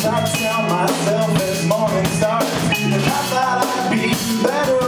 stops, tell myself this morning starts. And I thought I'd be better.